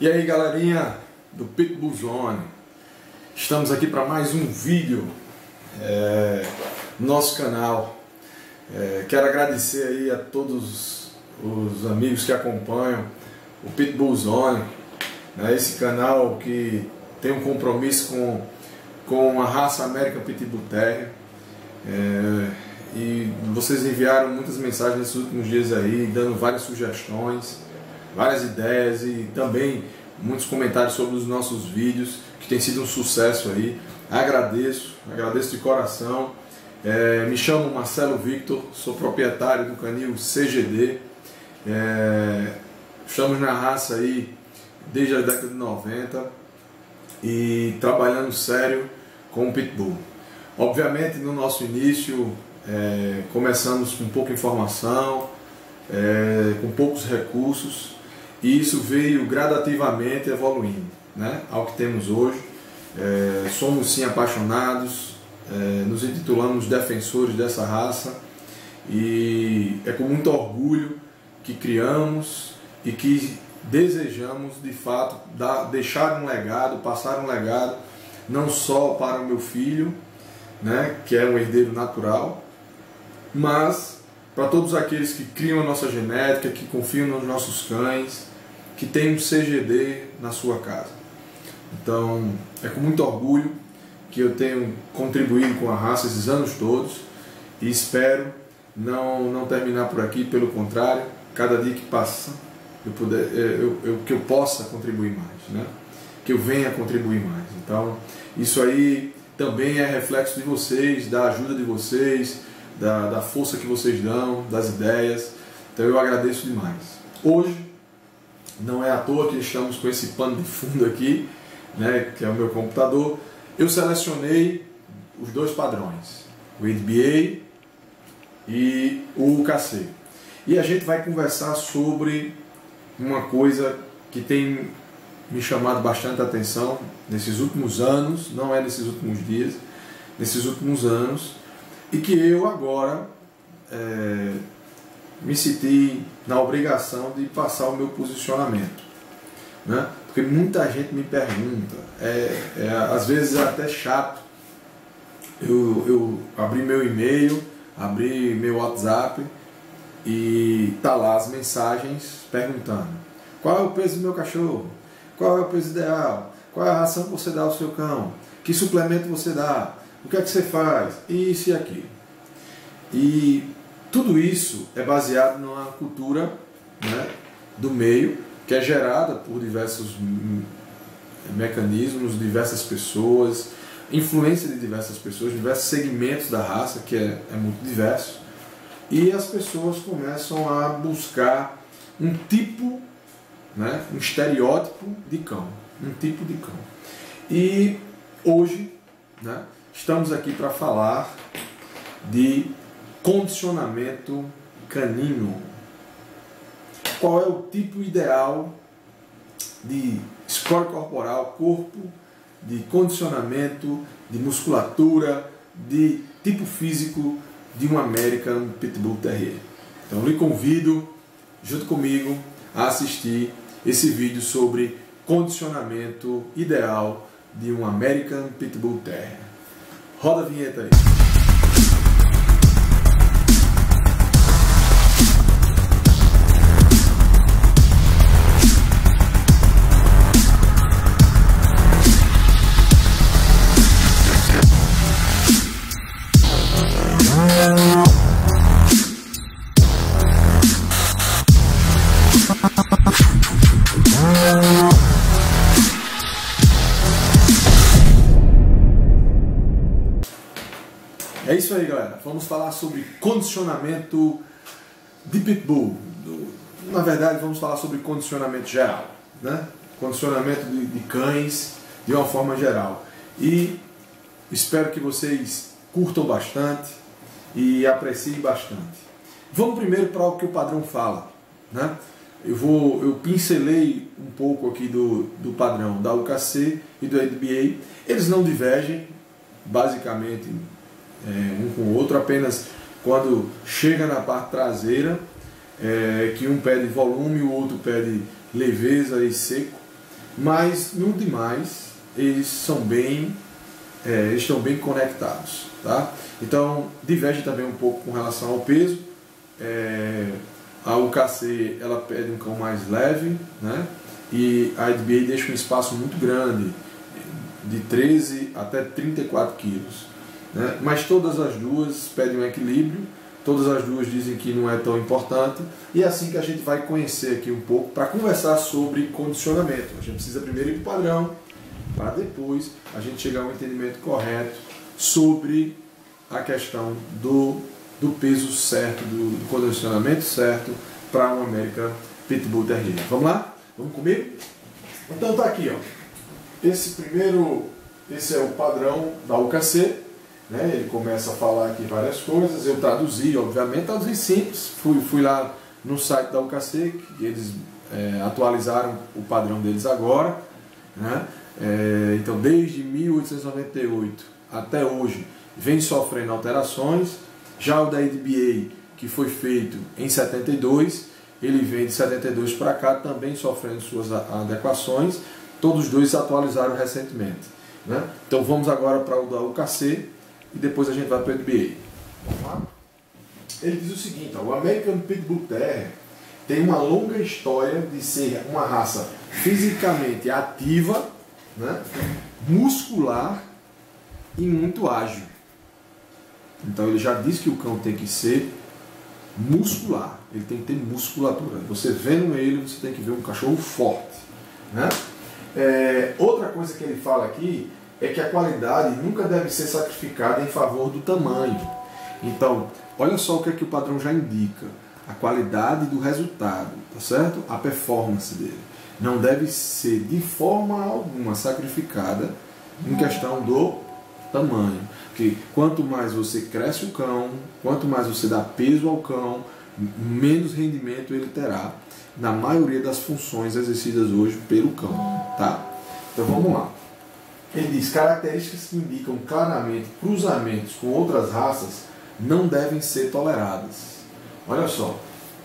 E aí galerinha do Pitbull Zone, estamos aqui para mais um vídeo é, no nosso canal. É, quero agradecer aí a todos os amigos que acompanham o Pitbull Zone, né, esse canal que tem um compromisso com, com a raça América Pitbull Terrier. É, e vocês enviaram muitas mensagens nesses últimos dias aí, dando várias sugestões várias ideias e também muitos comentários sobre os nossos vídeos, que tem sido um sucesso aí. Agradeço, agradeço de coração. É, me chamo Marcelo Victor, sou proprietário do canil CGD. É, estamos na raça aí desde a década de 90 e trabalhando sério com o Pitbull. Obviamente, no nosso início, é, começamos com pouca informação, é, com poucos recursos, e isso veio gradativamente evoluindo né, ao que temos hoje. É, somos sim apaixonados, é, nos intitulamos defensores dessa raça e é com muito orgulho que criamos e que desejamos de fato dar, deixar um legado, passar um legado não só para o meu filho, né, que é um herdeiro natural, mas para todos aqueles que criam a nossa genética, que confiam nos nossos cães, que tem um CGD na sua casa. Então, é com muito orgulho que eu tenho contribuído com a raça esses anos todos e espero não, não terminar por aqui, pelo contrário, cada dia que passa eu puder, é, eu, eu, que eu possa contribuir mais, né? que eu venha contribuir mais. Então, isso aí também é reflexo de vocês, da ajuda de vocês, da, da força que vocês dão, das ideias. Então, eu agradeço demais. Hoje, não é à toa que estamos com esse pano de fundo aqui, né, que é o meu computador. Eu selecionei os dois padrões, o ADBA e o UKC. E a gente vai conversar sobre uma coisa que tem me chamado bastante atenção nesses últimos anos, não é nesses últimos dias, nesses últimos anos, e que eu agora é, me senti na obrigação de passar o meu posicionamento. Né? Porque muita gente me pergunta, é, é às vezes é até chato. Eu, eu abri meu e-mail, abri meu WhatsApp e tá lá as mensagens perguntando qual é o peso do meu cachorro, qual é o peso ideal, qual é a ração que você dá ao seu cão, que suplemento você dá, o que é que você faz, isso e aquilo. E tudo isso é baseado numa cultura né, do meio que é gerada por diversos mecanismos, diversas pessoas, influência de diversas pessoas, diversos segmentos da raça, que é, é muito diverso, e as pessoas começam a buscar um tipo, né, um estereótipo de cão, um tipo de cão. E hoje né, estamos aqui para falar de condicionamento canino. Qual é o tipo ideal de score corporal, corpo, de condicionamento, de musculatura, de tipo físico de um American Pitbull Terrier. Então lhe convido, junto comigo, a assistir esse vídeo sobre condicionamento ideal de um American Pitbull Terrier. Roda a vinheta aí. Isso aí, galera. Vamos falar sobre condicionamento de pitbull. Na verdade, vamos falar sobre condicionamento geral, né? Condicionamento de, de cães de uma forma geral. E espero que vocês curtam bastante e apreciem bastante. Vamos primeiro para o que o padrão fala, né? Eu vou, eu pincelei um pouco aqui do, do padrão da UKC e do ADBA. Eles não divergem, basicamente é, um com o outro, apenas quando chega na parte traseira, é, que um pede volume o outro pede leveza e seco. mas no demais eles são bem, é, estão bem conectados, tá? Então diverge também um pouco com relação ao peso. É, a UKC ela pede um cão mais leve, né? E a IDBA deixa um espaço muito grande, de 13 até 34 quilos. Né? Mas todas as duas pedem um equilíbrio, todas as duas dizem que não é tão importante, e é assim que a gente vai conhecer aqui um pouco para conversar sobre condicionamento. A gente precisa primeiro ir para o padrão, para depois a gente chegar a um entendimento correto sobre a questão do, do peso certo, do, do condicionamento certo para um América Pitbull Terrier. Vamos lá? Vamos comigo? Então tá aqui, ó. Esse primeiro, esse é o padrão da UKC, né? Ele começa a falar aqui várias coisas, eu traduzi, obviamente, traduzi simples, fui, fui lá no site da que eles é, atualizaram o padrão deles agora, né? É, então desde 1898 até hoje vem sofrendo alterações, já o da EDBA, que foi feito em 72, ele vem de 72 para cá também sofrendo suas adequações, todos dois atualizaram recentemente. Né? Então vamos agora para o da UKC, e depois a gente vai para o NBA. Vamos lá? Ele diz o seguinte: ó, o American Pitbull Terrier tem uma longa história de ser uma raça fisicamente ativa, né, muscular e muito ágil. Então ele já diz que o cão tem que ser muscular, ele tem que ter musculatura. Você vendo ele, você tem que ver um cachorro forte. Né? É, outra coisa que ele fala aqui é que a qualidade nunca deve ser sacrificada em favor do tamanho. Então, olha só o que é que o padrão já indica: a qualidade do resultado, tá certo? A performance dele não deve ser de forma alguma sacrificada em questão do tamanho. Porque quanto mais você cresce o cão, quanto mais você dá peso ao cão, menos rendimento ele terá na maioria das funções exercidas hoje pelo cão, tá? Então vamos lá. Ele diz: características que indicam claramente cruzamentos com outras raças não devem ser toleradas. Olha só,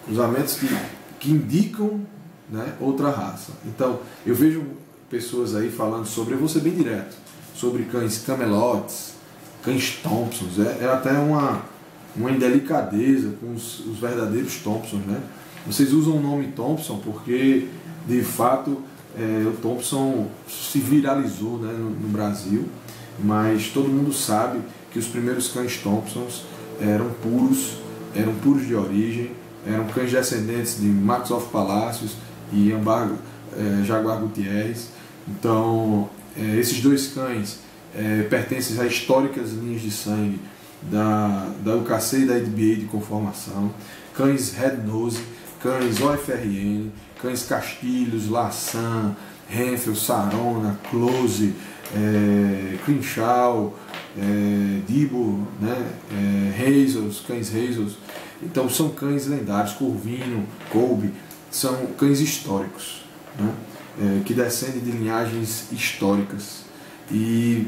cruzamentos que, que indicam né, outra raça. Então, eu vejo pessoas aí falando sobre, eu vou ser bem direto, sobre cães camelotes, cães Thompsons. É, é até uma, uma indelicadeza com os, os verdadeiros Thompsons. Né? Vocês usam o nome Thompson porque, de fato, é, o Thompson se viralizou né, no, no, Brasil, mas todo mundo sabe que os primeiros cães Thompsons eram puros, eram puros de origem, eram cães descendentes de Max of Palacios e é, Jaguar Gutierrez. Então, é, esses dois cães é, pertencem a históricas linhas de sangue da, da UKC e da EDBA de conformação, cães Red Nose, cães OFRN, cães Castilhos, Lassan, Renfel, Sarona, Close, é, Crenshaw, é, Dibo, né, é, Hazels, cães Hazels. Então são cães lendários, Corvino, Colby, são cães históricos, né, é, que descendem de linhagens históricas. E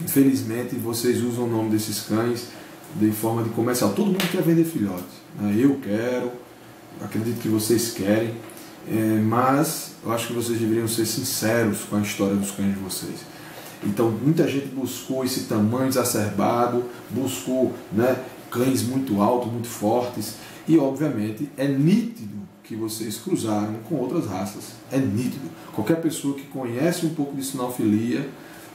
infelizmente vocês usam o nome desses cães de forma de comercial. Todo mundo quer vender filhote. Né? Eu quero, acredito que vocês querem. É, mas eu acho que vocês deveriam ser sinceros com a história dos cães de vocês. Então, muita gente buscou esse tamanho exacerbado, buscou né, cães muito altos, muito fortes, e obviamente é nítido que vocês cruzaram com outras raças. É nítido. Qualquer pessoa que conhece um pouco de sinofilia,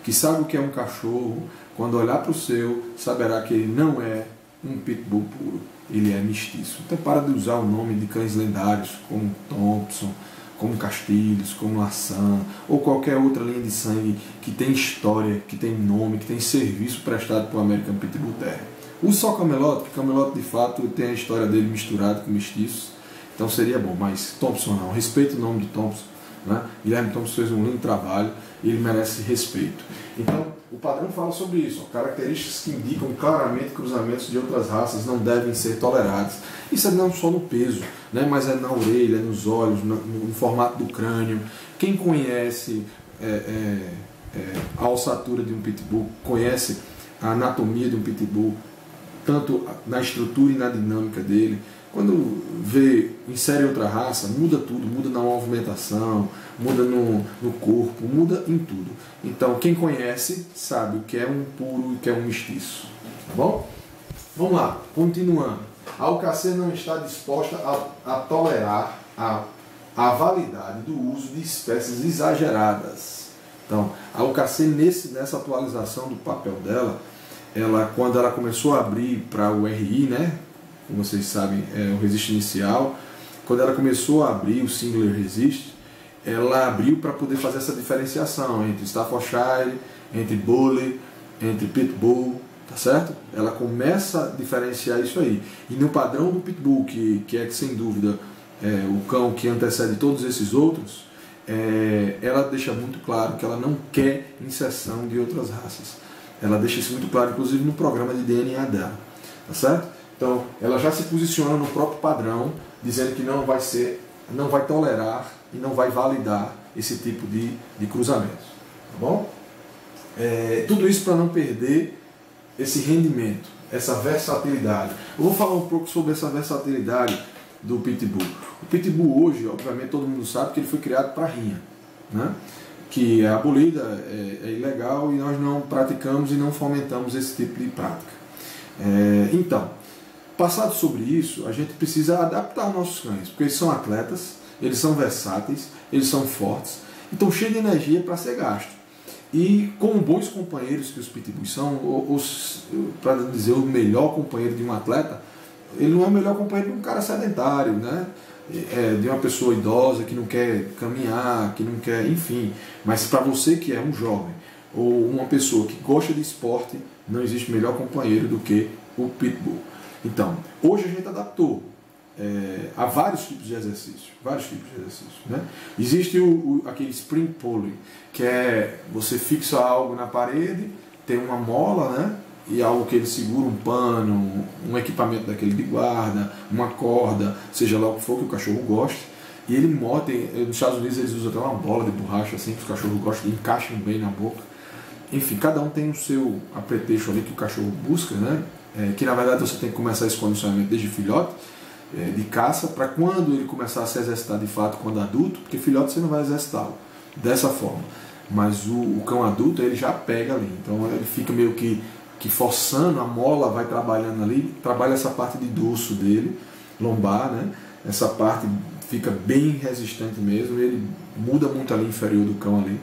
que sabe o que é um cachorro, quando olhar para o seu, saberá que ele não é um pitbull puro ele é mestiço. Então para de usar o nome de cães lendários como Thompson, como Castilhos, como Lassan, ou qualquer outra linha de sangue que tem história, que tem nome, que tem serviço prestado para o American Pitbull Terrier. Use só Camelote, que Camelote de fato tem a história dele misturado com mestiços, então seria bom, mas Thompson não. Respeita o nome de Thompson. Né? Guilherme Thompson fez um lindo trabalho e ele merece respeito. Então, o padrão fala sobre isso. Características que indicam claramente cruzamentos de outras raças não devem ser toleradas. Isso é não só no peso, né, mas é na orelha, nos olhos, no, no formato do crânio. Quem conhece é, é, é, a ossatura de um pitbull, conhece a anatomia de um pitbull, tanto na estrutura e na dinâmica dele, quando vê, insere outra raça, muda tudo, muda na movimentação, muda no, no corpo, muda em tudo. Então, quem conhece sabe o que é um puro e o que é um mestiço. Tá bom? Vamos lá, continuando. A Alcacê não está disposta a, a tolerar a, a validade do uso de espécies exageradas. Então, a Alcacê, nesse, nessa atualização do papel dela, ela, quando ela começou a abrir para o RI, né, como vocês sabem, é o resist inicial, quando ela começou a abrir o singular resist, ela abriu para poder fazer essa diferenciação entre Staffordshire, entre Bully, entre Pitbull, tá certo? Ela começa a diferenciar isso aí. E no padrão do Pitbull, que, que é sem dúvida é, o cão que antecede todos esses outros, é, ela deixa muito claro que ela não quer inserção de outras raças. Ela deixa isso muito claro, inclusive no programa de DNA dela, tá certo? Então, ela já se posiciona no próprio padrão, dizendo que não vai ser, não vai tolerar e não vai validar esse tipo de, de cruzamentos, tá bom? É, tudo isso para não perder esse rendimento, essa versatilidade. Eu vou falar um pouco sobre essa versatilidade do Pitbull. O Pitbull hoje, obviamente, todo mundo sabe que ele foi criado para rinha, né? que é abolida, é, é, ilegal e nós não praticamos e não fomentamos esse tipo de prática. É, então, passado sobre isso, a gente precisa adaptar nossos cães, porque eles são atletas, eles são versáteis, eles são fortes, então cheio de energia para ser gasto. E como bons companheiros que os pitbulls são, para dizer o melhor companheiro de um atleta, ele não é o melhor companheiro de um cara sedentário, né? É, de uma pessoa idosa que não quer caminhar, que não quer, enfim. Mas para você que é um jovem ou uma pessoa que gosta de esporte, não existe melhor companheiro do que o pitbull. Então, hoje a gente adaptou é, há vários tipos de exercício, vários tipos de exercício. Né? Existe o, o, aquele spring pulling, que é você fixa algo na parede, tem uma mola, né? E algo que ele segura um pano, um equipamento daquele de guarda, uma corda, seja lá o que for que o cachorro goste. E ele mota, nos Estados Unidos eles usam até uma bola de borracha assim, que os cachorros gostam, encaixam bem na boca. Enfim, cada um tem o seu apetrecho ali que o cachorro busca, né? É, que na verdade você tem que começar esse condicionamento desde filhote é, de caça para quando ele começar a se exercitar de fato quando adulto, porque filhote você não vai exercitá-lo dessa forma. Mas o, o, cão adulto ele já pega ali, então ele fica meio que, que forçando, a mola vai trabalhando ali, trabalha essa parte de dorso dele, lombar, né? Essa parte fica bem resistente mesmo, ele muda muito ali inferior do cão ali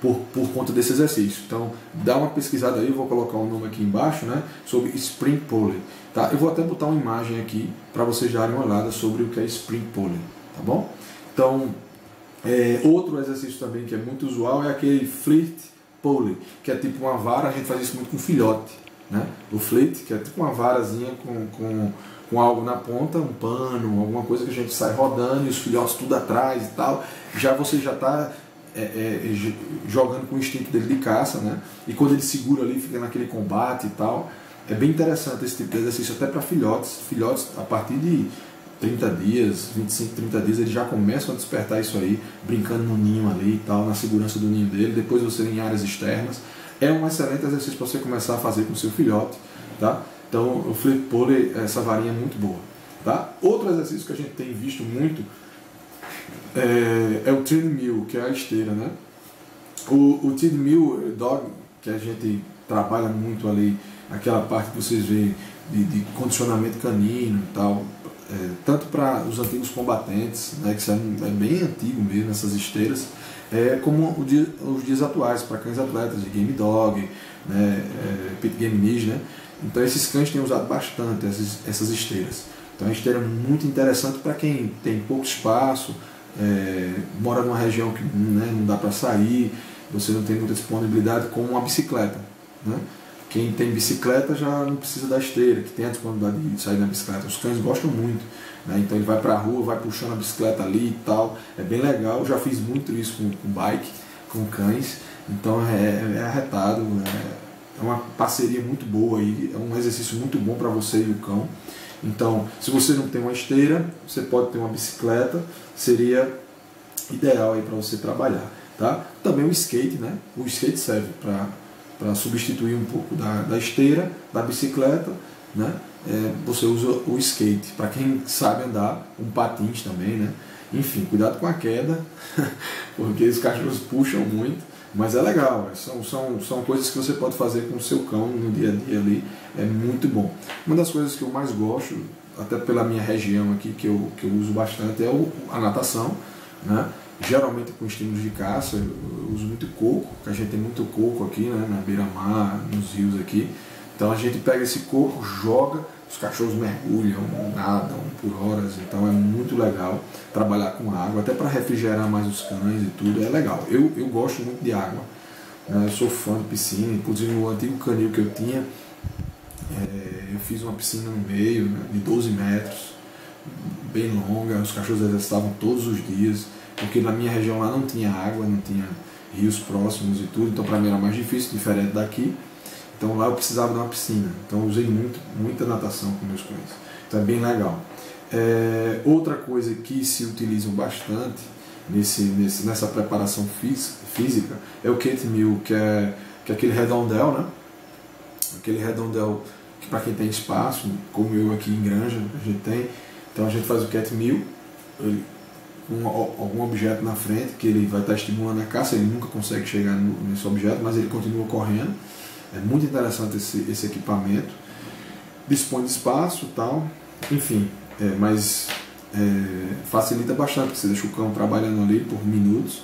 por, por conta desse exercício. Então, dá uma pesquisada aí, eu vou colocar o um nome aqui embaixo, né, sobre Spring Pulling. Tá? Eu vou até botar uma imagem aqui para vocês darem uma olhada sobre o que é Spring Pulling, tá bom? Então, é, outro exercício também que é muito usual é aquele Flirt Pulling, que é tipo uma vara, a gente faz isso muito com filhote, né? O flit, que é tipo uma varazinha com, com, com algo na ponta, um pano, alguma coisa que a gente sai rodando e os filhotes tudo atrás e tal. Já você já está é, é, jogando com o instinto dele de caça, né? E quando ele segura ali, fica naquele combate e tal. É bem interessante esse tipo de exercício, até para filhotes. Filhotes, a partir de 30 dias, 25, 30 dias, eles já começam a despertar isso aí, brincando no ninho ali e tal, na segurança do ninho dele. Depois você em áreas externas. É um excelente exercício para você começar a fazer com o seu filhote, tá? Então, o flip pulley, essa varinha é muito boa, tá? Outro exercício que a gente tem visto muito é, é o treadmill, que é a esteira, né? O, o treadmill dog, que a gente trabalha muito ali, aquela parte que vocês veem de, de condicionamento canino e tal, é, tanto para os antigos combatentes, né, que são, é bem antigo mesmo, essas esteiras, é, como dia, os dias atuais, para cães atletas de game dog, né, é, pit game ninja, né? Então esses cães têm usado bastante essas, essas esteiras. Então a esteira é muito interessante para quem tem pouco espaço, é, mora numa região que né, não dá para sair, você não tem muita disponibilidade, como uma bicicleta. Né? Quem tem bicicleta já não precisa da esteira, que tem a disponibilidade de sair na bicicleta. Os cães gostam muito. Né? Então ele vai para a rua, vai puxando a bicicleta ali e tal. É bem legal. Já fiz muito isso com, com bike, com cães. Então é, é arretado. É, é uma parceria muito boa aí. É um exercício muito bom para você e o cão. Então, se você não tem uma esteira, você pode ter uma bicicleta, seria ideal aí para você trabalhar, tá? Também o skate, né? O skate serve para substituir um pouco da, da esteira, da bicicleta, né? é, você usa o skate. Para quem sabe andar, um patins também, né? Enfim, cuidado com a queda, porque os cachorros puxam muito, mas é legal, são, são, são coisas que você pode fazer com o seu cão no dia a dia ali, é muito bom. Uma das coisas que eu mais gosto, até pela minha região aqui, que eu, que eu uso bastante, é o, a natação, né? geralmente com estímulos de caça, eu uso muito coco, que a gente tem muito coco aqui, né, na beira-mar, nos rios aqui. Então a gente pega esse coco, joga, os cachorros mergulham, nadam por horas, então é muito legal trabalhar com água, até para refrigerar mais os cães e tudo, é legal. Eu, eu gosto muito de água, né, eu sou fã de piscina, inclusive no antigo canil que eu tinha, é, eu fiz uma piscina no meio, né, de 12 metros, bem longa, os cachorros exercitavam todos os dias porque na minha região lá não tinha água, não tinha rios próximos e tudo, então para mim era mais difícil, diferente daqui. Então lá eu precisava de uma piscina, então eu usei muito, muita natação com meus cães. Então é bem legal. É, outra coisa que se utilizam bastante nesse, nesse, nessa preparação física é o Kate Mill, que é, que é aquele redondel, né? Aquele redondel que para quem tem espaço, como eu aqui em Granja, a gente tem. Então a gente faz o cat meal, ele um, algum objeto na frente que ele vai estar estimulando a caça, ele nunca consegue chegar no, nesse objeto, mas ele continua correndo. É muito interessante esse, esse equipamento. Dispõe de espaço tal, enfim, é, mas é, facilita bastante, você deixa o cão trabalhando ali por minutos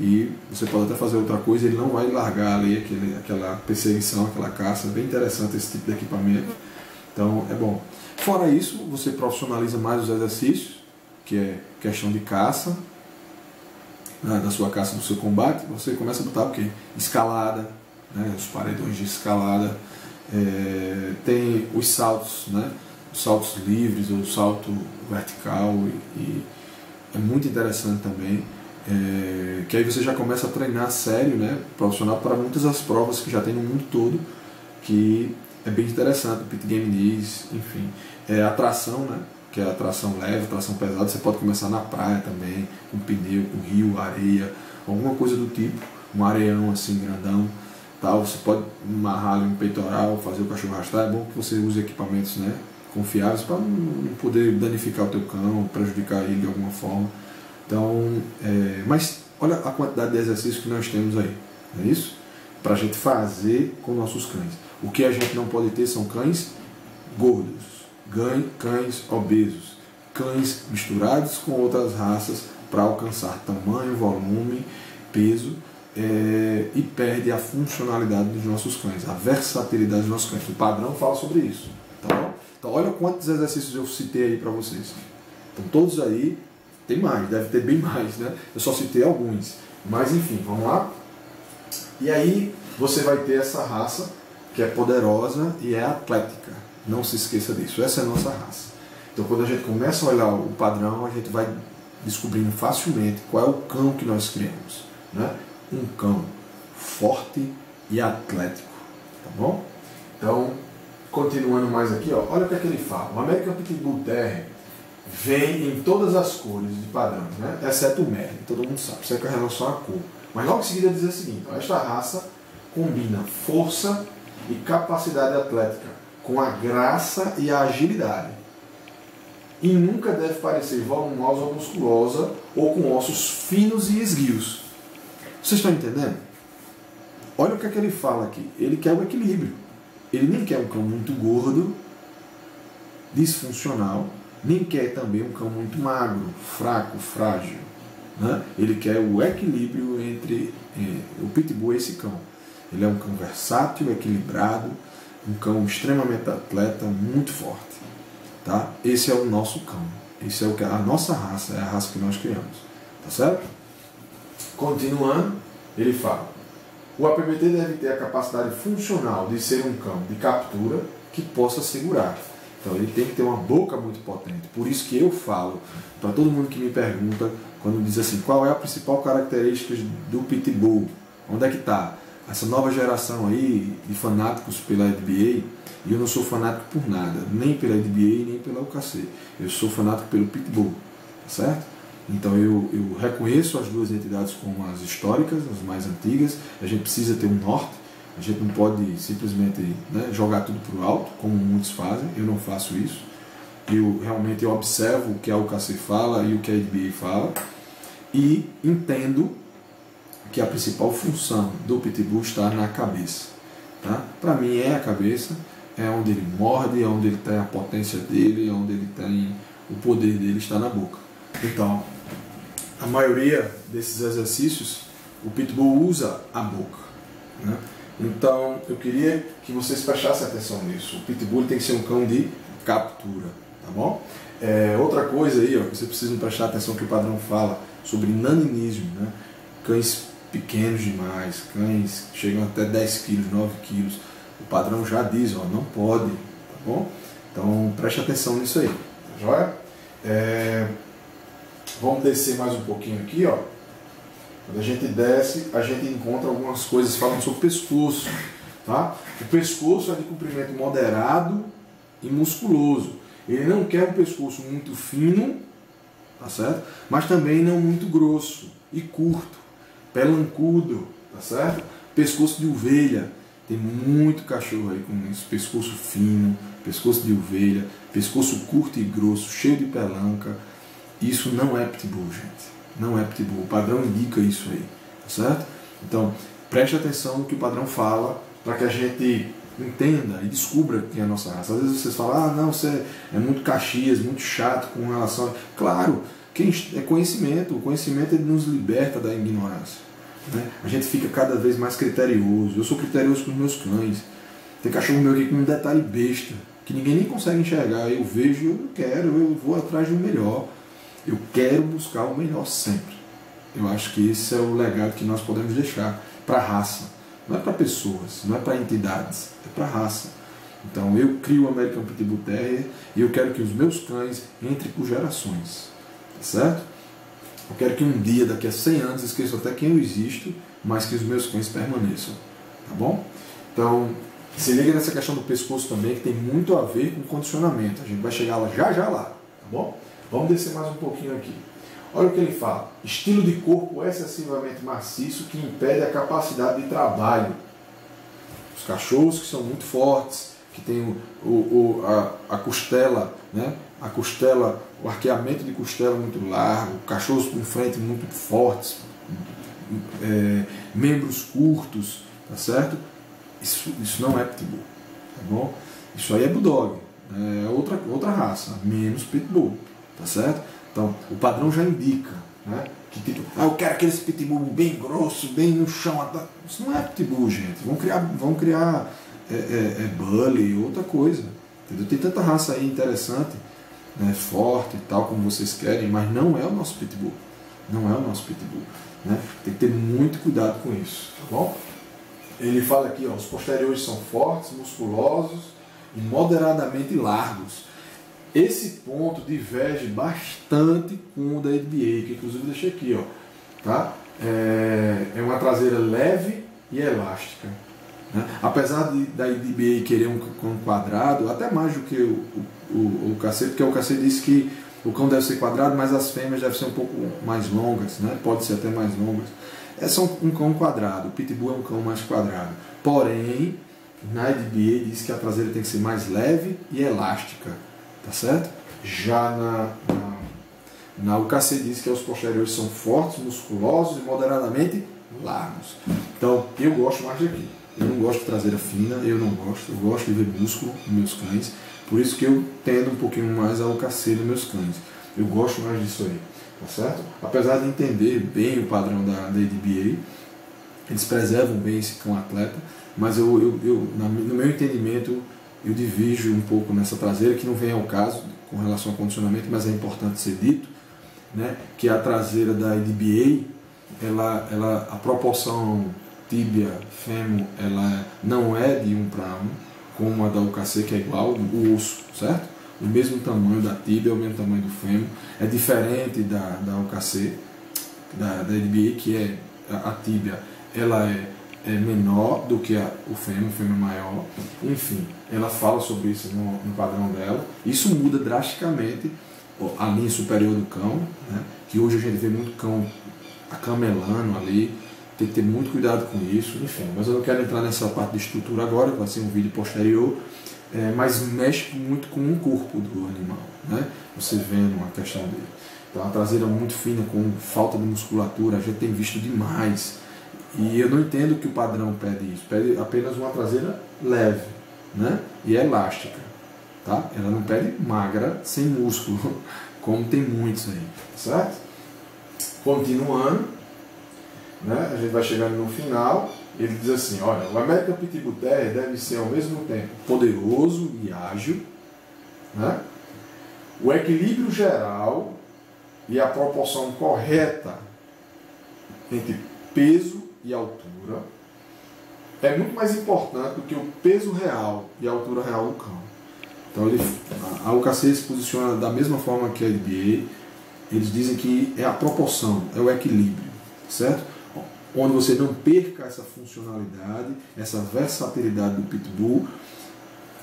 e você pode até fazer outra coisa, ele não vai largar ali aquele, aquela perseguição, aquela caça. É bem interessante esse tipo de equipamento. Então é bom. Fora isso, você profissionaliza mais os exercícios que é questão de caça, né, da sua caça, do seu combate, você começa a botar o quê? Escalada, né, os paredões de escalada, é, tem os saltos, né, os saltos livres, o salto vertical, e, e é muito interessante também. É, que aí você já começa a treinar sério, né, profissional para muitas das provas que já tem no mundo todo, que é bem interessante, Pit Game enfim, é atração, né, que é a tração leve, tração pesada, você pode começar na praia também, com pneu, com rio, areia, alguma coisa do tipo, um areião assim grandão, tal. Você pode amarrar um peitoral, fazer o cachorro arrastar. É bom que você use equipamentos, né, confiáveis para não poder danificar o teu cão, prejudicar ele de alguma forma. Então, é, mas olha a quantidade de exercícios que nós temos aí, não é isso? Para a gente fazer com nossos cães. O que a gente não pode ter são cães gordos cães obesos, cães misturados com outras raças para alcançar tamanho, volume, peso é, e perde a funcionalidade dos nossos cães, a versatilidade dos nossos cães. O padrão fala sobre isso. Tá bom? Então, olha quantos exercícios eu citei aí para vocês. Então, todos aí, tem mais, deve ter bem mais, né? Eu só citei alguns. Mas, enfim, vamos lá? E aí, você vai ter essa raça que é poderosa e é atlética. Não se esqueça disso. Essa é a nossa raça. Então, quando a gente começa a olhar o padrão, a gente vai descobrindo facilmente qual é o cão que nós criamos. Né? Um cão forte e atlético. Tá bom? Então, continuando mais aqui, ó, olha o que, é que ele fala. O American Pitbull Terrier vem em todas as cores de padrão, né? exceto o Merlin, todo mundo sabe, isso é com relação à cor. Mas logo em seguida diz o seguinte: ó, esta raça combina força e capacidade atlética com a graça e a agilidade. E nunca deve parecer volumosa ou musculosa ou com ossos finos e esguios. Vocês estão entendendo? Olha o que é que ele fala aqui. Ele quer o equilíbrio. Ele nem quer um cão muito gordo, disfuncional, nem quer também um cão muito magro, fraco, frágil. Né? Ele quer o equilíbrio entre eh, o pitbull e esse cão. Ele é um cão versátil, equilibrado, um cão extremamente atleta, muito forte. Tá? Esse é o nosso cão. Esse é o que a nossa raça, é a raça que nós criamos. Tá certo? Continuando, ele fala: o APBT deve ter a capacidade funcional de ser um cão de captura que possa segurar. Então ele tem que ter uma boca muito potente. Por isso que eu falo para todo mundo que me pergunta quando diz assim, qual é a principal característica do pitbull? Onde é que está? essa nova geração aí de fanáticos pela NBA, e eu não sou fanático por nada, nem pela NBA nem pela UKC. Eu sou fanático pelo Pitbull, tá certo? Então eu, eu reconheço as duas entidades como as históricas, as mais antigas. A gente precisa ter um norte, A gente não pode simplesmente né, jogar tudo para o alto, como muitos fazem. Eu não faço isso. Eu realmente eu observo o que a UKC fala e o que a EDBA fala e entendo que a principal função do pitbull está na cabeça. Tá? Para mim é a cabeça, é onde ele morde, é onde ele tem a potência dele, é onde ele tem o poder dele está na boca. Então, a maioria desses exercícios, o pitbull usa a boca. Né? Então, eu queria que vocês prestassem atenção nisso. O pitbull tem que ser um cão de captura, tá bom? É, outra coisa aí, ó, que vocês precisam prestar atenção que o padrão fala sobre naninismo, né? Cães pequenos demais, cães que chegam até 10 quilos, 9 quilos. O padrão já diz, ó, não pode, tá bom? Então preste atenção nisso aí, tá joia? É... Vamos descer mais um pouquinho aqui, ó. Quando a gente desce, a gente encontra algumas coisas falando sobre o pescoço, tá? O pescoço é de comprimento moderado e musculoso. Ele não quer um pescoço muito fino, tá certo? Mas também não muito grosso e curto pelancudo, tá certo? Pescoço de ovelha. Tem muito cachorro aí com isso, pescoço fino, pescoço de ovelha, pescoço curto e grosso, cheio de pelanca. Isso não é pitbull, gente. Não é pitbull. O padrão indica isso aí, tá certo? Então, preste atenção no que o padrão fala para que a gente entenda e descubra quem é a nossa raça. Às vezes vocês falam, ah, não, você é muito caxias, muito chato com relação. Claro, quem é conhecimento. O conhecimento ele nos liberta da ignorância. Né? A gente fica cada vez mais criterioso. Eu sou criterioso com os meus cães. Tem cachorro meu aqui com um detalhe besta, que ninguém nem consegue enxergar. Eu vejo eu quero, eu vou atrás do melhor. Eu quero buscar o melhor sempre. Eu acho que esse é o legado que nós podemos deixar para a raça. Não é para pessoas, não é para entidades, é para a raça. Então eu crio o American Pitbull Terrier e eu quero que os meus cães entrem por gerações. Tá certo? Eu quero que um dia, daqui a 100 anos, esqueçam até quem eu existo, mas que os meus cães permaneçam. Tá bom? Então, se liga nessa questão do pescoço também, que tem muito a ver com condicionamento. A gente vai chegar lá já já lá. Tá bom? Vamos descer mais um pouquinho aqui. Olha o que ele fala: estilo de corpo excessivamente maciço que impede a capacidade de trabalho. Os cachorros que são muito fortes, que tem o, o, a, a costela, né? a costela, o arqueamento de costela muito largo, cachorros com frente muito fortes, é, membros curtos, tá certo? Isso, isso não é pitbull, tá bom? Isso aí é bulldog, é outra, outra raça, menos pitbull, tá certo? Então, o padrão já indica, né? Que tipo, ah, eu quero aquele pitbull bem grosso, bem no chão. Isso não é pitbull, gente. Vão criar, vão criar é, é, é bully, outra coisa. Entendeu? Tem tanta raça aí interessante, né, forte e tal, como vocês querem, mas não é o nosso pitbull. Não é o nosso pitbull. Né? Tem que ter muito cuidado com isso, tá bom? Ele fala aqui, ó, os posteriores são fortes, musculosos e moderadamente largos. Esse ponto diverge bastante com o da NBA, que inclusive deixei aqui, ó, tá? É, é uma traseira leve e elástica. Né? Apesar de, da IDBA querer um cão quadrado, até mais do que o, o, o cacete, porque o cacete disse que o cão deve ser quadrado, mas as fêmeas devem ser um pouco mais longas, né? pode ser até mais longas. É só um cão quadrado, o Pitbull é um cão mais quadrado. Porém, na IDBA diz que a traseira tem que ser mais leve e elástica, tá certo? Já na, na, na UKC diz que os posteriores são fortes, musculosos e moderadamente largos. Então, eu gosto mais daqui. Eu não gosto de traseira fina, eu não gosto, eu gosto de ver músculo nos meus cães, por isso que eu tendo um pouquinho mais ao cacete nos meus cães. Eu gosto mais disso aí, tá certo? Apesar de entender bem o padrão da, da ADBA, eles preservam bem esse cão atleta, mas eu, eu, eu no meu entendimento, eu divijo um pouco nessa traseira, que não vem ao caso com relação ao condicionamento, mas é importante ser dito, né, que a traseira da ADBA, ela, ela, a proporção tíbia, fêmur, ela não é de 1 para 1, como a da UKC, que é igual, o osso, certo? O mesmo tamanho da tíbia, o mesmo tamanho do fêmur. É diferente da, da UKC, da, da que é a, a tíbia, ela é, é menor do que a, o fêmur, o fêmur maior. Enfim, ela fala sobre isso no, no padrão dela. Isso muda drasticamente a linha superior do cão, né? que hoje a gente vê muito cão acamelando ali, tem que ter muito cuidado com isso, enfim. Mas eu não quero entrar nessa parte de estrutura agora, vai ser um vídeo posterior. É, mas mexe muito com o corpo do animal, né? Você vendo uma questão dele. Então, a traseira muito fina, com falta de musculatura, a gente tem visto demais. E eu não entendo que o padrão pede isso. Pede apenas uma traseira leve né? e elástica. Tá? Ela não pede magra, sem músculo, como tem muitos aí. Certo? Continuando, né? a gente vai chegando no final. Ele diz assim: olha, o American Pitbull Terrier deve ser ao mesmo tempo poderoso e ágil, né? o equilíbrio geral e a proporção correta entre peso e altura é muito mais importante do que o peso real e a altura real do cão. Então ele, a UKC se posiciona da mesma forma que a NBA. Eles dizem que é a proporção, é o equilíbrio, certo? Onde você não perca essa funcionalidade, essa versatilidade do pitbull,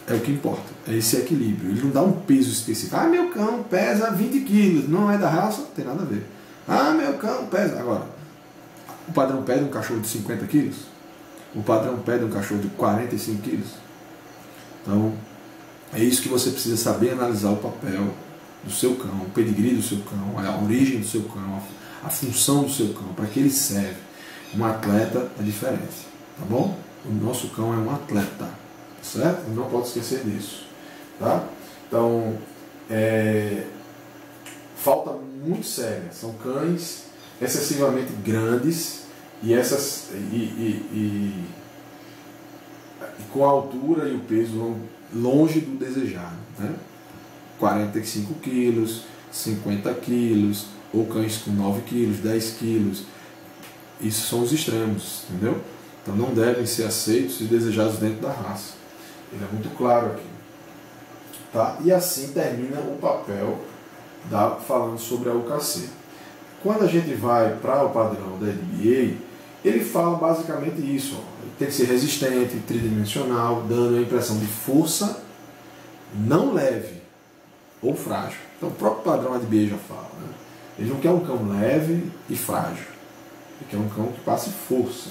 é o que importa, é esse equilíbrio. Ele não dá um peso específico. Ah, meu cão pesa 20 quilos, não é da raça, não tem nada a ver. Ah, meu cão pesa. Agora, o padrão pede um cachorro de 50 quilos? O padrão pede um cachorro de 45 quilos? Então, é isso que você precisa saber analisar o papel do seu cão, o pedigree do seu cão, a origem do seu cão, a função do seu cão, para que ele serve. Um atleta é diferente, tá bom? O nosso cão é um atleta certo? Não pode esquecer disso, tá? Então, é, falta muito séria. São cães excessivamente grandes e essas e, e, e, com a altura e o peso longe do desejado, né? 45 quilos, 50 quilos, ou cães com 9 quilos, 10 quilos. Isso são os extremos, entendeu? Então não devem ser aceitos e desejados dentro da raça. Ele é muito claro aqui. Tá? E assim termina o papel da, falando sobre a UKC. Quando a gente vai para o padrão da NBA, ele fala basicamente isso. Ó. Tem que ser resistente, tridimensional, dando a impressão de força não leve ou frágil. Então o próprio padrão NBA já fala. Né? Ele não quer um cão leve e frágil. Ele quer um cão que passe força.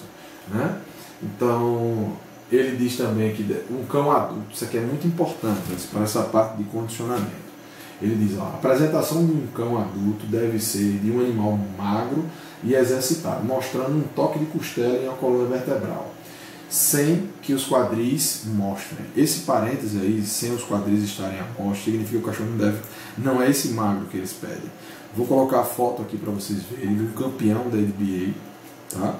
Né? Então ele diz também que um cão adulto, isso aqui é muito importante para essa parte de condicionamento. Ele diz: ó, a apresentação de um cão adulto deve ser de um animal magro e exercitado, mostrando um toque de costela em uma coluna vertebral, sem que os quadris mostrem. Esse parêntese aí, sem os quadris estarem à mostra, significa que o cachorro não deve, não é esse magro que eles pedem. Vou colocar a foto aqui para vocês verem do campeão da NBA, tá?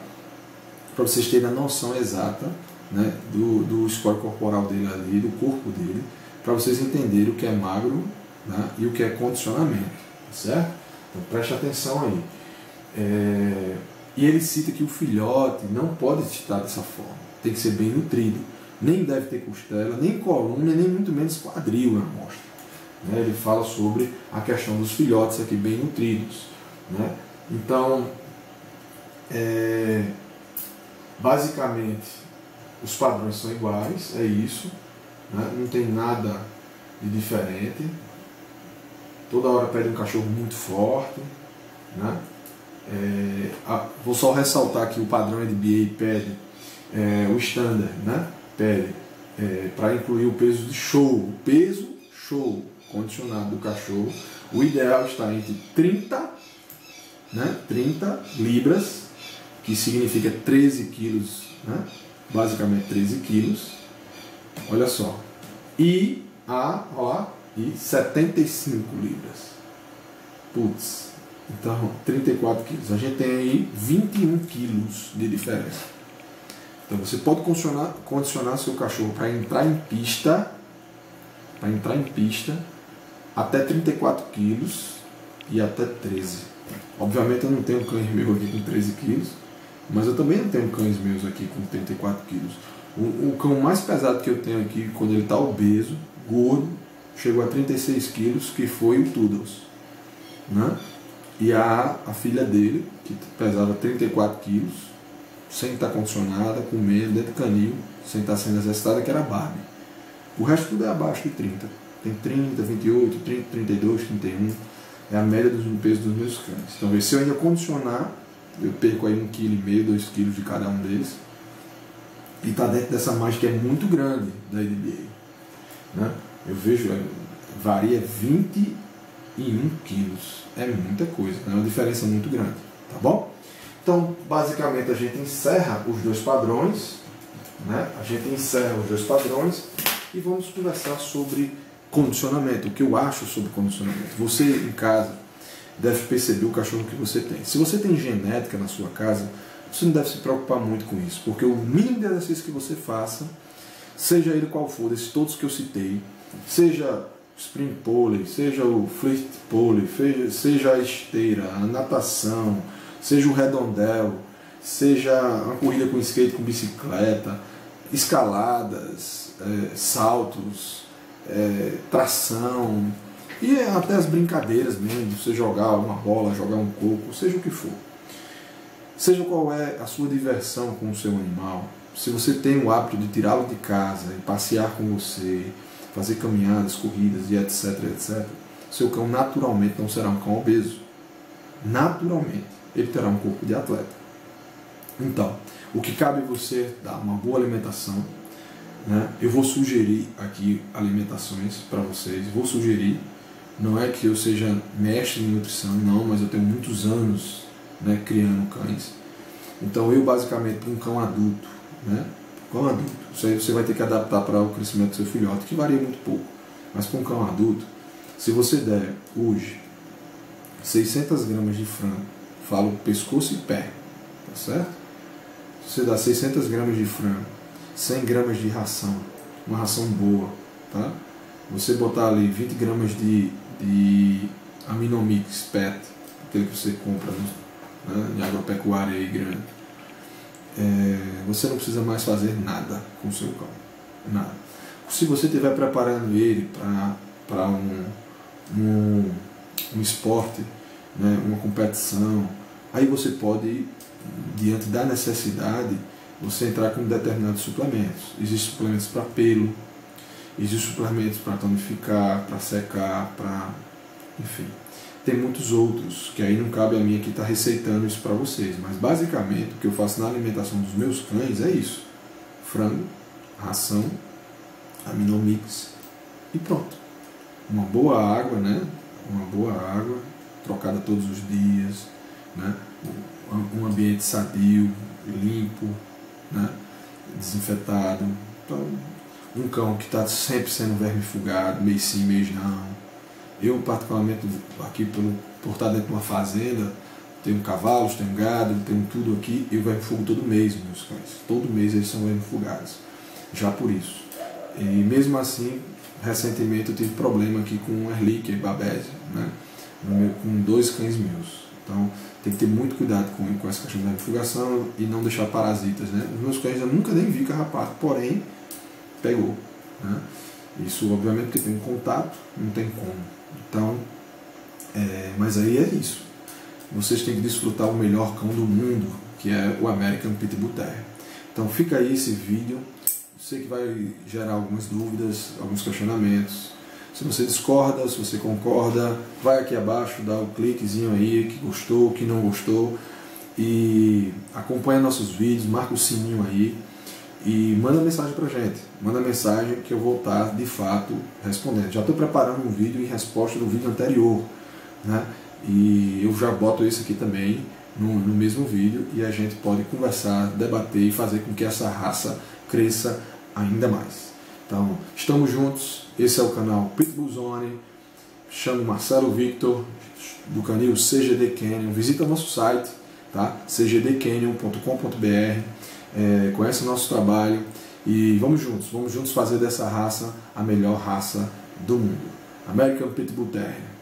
Para vocês terem a noção exata né, do, do score corporal dele ali, do corpo dele, para vocês entenderem o que é magro né, e o que é condicionamento, certo? Então preste atenção aí. É, e ele cita que o filhote não pode estar dessa forma, tem que ser bem nutrido. Nem deve ter costela, nem coluna, nem muito menos quadril na amostra. Né? Ele fala sobre a questão dos filhotes aqui bem nutridos. Né? Então, é, basicamente, os padrões são iguais, é isso, né? não tem nada de diferente. Toda hora pede um cachorro muito forte. Né? É, a, vou só ressaltar que o padrão NBA pede é, o standard, né? pede é, para incluir o peso de show, o peso show condicionado do cachorro. O ideal está entre 30, né? 30 libras, que significa 13 quilos, né? basicamente 13 quilos. Olha só. E a, ó e 75 libras. Putz, então 34 quilos. A gente tem aí 21 quilos de diferença. Então você pode condicionar, condicionar seu cachorro para entrar em pista, para entrar em pista, até 34 quilos e até 13. Obviamente eu não tenho cães meu aqui com 13 quilos, mas eu também não tenho cães meus aqui com 34 quilos. O, o cão mais pesado que eu tenho aqui, quando ele está obeso, gordo, chegou a 36 quilos, que foi o Toodles. Né? E a, a filha dele, que pesava 34 quilos, sem estar condicionada, comendo, dentro do canil, sem estar sendo exercitada, que era a Barbie. O resto tudo é abaixo de 30. Tem 30, 28, 30, 32, 31. É a média dos pesos dos meus cães. Então, se eu ainda condicionar Eu perco aí um quilo e meio, dois quilos de cada um deles. E está dentro dessa margem que é muito grande da EDBA. Né? Eu vejo, é, varia 21 quilos. É muita coisa, é uma diferença muito grande. Tá bom? Então, basicamente, a gente encerra os dois padrões. Né? A gente encerra os dois padrões e vamos conversar sobre condicionamento, o que eu acho sobre condicionamento. Você em casa deve perceber o cachorro que você tem. Se você tem genética na sua casa, você não deve se preocupar muito com isso, porque o mínimo de exercício que você faça, seja ele qual for, desses todos que eu citei, seja spring pole, seja o fleet pole, seja a esteira, a natação, seja o redondel, seja uma corrida com skate, com bicicleta, escaladas, é, saltos, é, tração, e até as brincadeiras mesmo, você jogar uma bola, jogar um coco, seja o que for. Seja qual é a sua diversão com o seu animal, se você tem o hábito de tirá-lo de casa e passear com você, fazer caminhadas, corridas e etc, etc, seu cão naturalmente não será um cão obeso. Naturalmente, ele terá um corpo de atleta. Então, o que cabe você dar uma boa alimentação. Né? Eu vou sugerir aqui alimentações para vocês, vou sugerir não é que eu seja mestre em nutrição, não, mas eu tenho muitos anos né, criando cães. Então eu basicamente um cão adulto, né, cão adulto, isso aí você vai ter que adaptar para o crescimento do seu filhote, que varia muito pouco. Mas para um cão adulto, se você der hoje 600 gramas de frango, falo pescoço e pé, tá certo? Se você dá 600 gramas de frango, 100 gramas de ração, uma ração boa, tá? Você botar ali 20 gramas de de Aminomix PET, aquele que você compra né, em agropecuária aí grande, é, você não precisa mais fazer nada com o seu cão. Nada. Se você estiver preparando ele para um, um, um esporte, né, uma competição, aí você pode, diante da necessidade, você entrar com determinados suplementos. Existem suplementos para pelo, Existem suplementos para tonificar, para secar, para. Enfim. Tem muitos outros, que aí não cabe a mim aqui estar tá receitando isso para vocês. Mas basicamente o que eu faço na alimentação dos meus cães é isso: frango, ração, aminomix e pronto. Uma boa água, né? Uma boa água, trocada todos os dias, né? Um ambiente sadio, limpo, né? desinfetado. Então, um cão que está sempre sendo vermifugado, mês sim, mês não. Eu, particularmente, aqui por, por estar dentro de uma fazenda, tenho cavalos, tenho gado, tenho tudo aqui, eu vermifugo todo mês meus cães. Todo mês eles são vermifugados, já por isso. E mesmo assim, recentemente eu tive problema aqui com um Erlick e Babese, né? com dois cães meus. Então tem que ter muito cuidado com, com essa questão da vermifugação e não deixar parasitas. Né? Os meus cães eu nunca nem vi carrapato, porém pegou. Né? Isso, obviamente, porque tem um contato, não tem como. Então, é, mas aí é isso. Vocês têm que desfrutar o melhor cão do mundo, que é o American Pitbull Terrier. Então, fica aí esse vídeo. Sei que vai gerar algumas dúvidas, alguns questionamentos. Se você discorda, se você concorda, vai aqui abaixo, dá o cliquezinho aí, que gostou, que não gostou. E acompanha nossos vídeos, marca o sininho aí e manda mensagem pra gente. Manda mensagem que eu vou estar de fato respondendo. Já estou preparando um vídeo em resposta do vídeo anterior, né? E eu já boto esse aqui também no, no mesmo vídeo e a gente pode conversar, debater e fazer com que essa raça cresça ainda mais. Então, estamos juntos. Esse é o canal Pitbull Zone. Chamo Marcelo Victor do canil CGD Canyon. Visita nosso site, tá? cgdcanyon.com.br é, conhece o nosso trabalho e vamos juntos, vamos juntos fazer dessa raça a melhor raça do mundo. American Pitbull Terrier.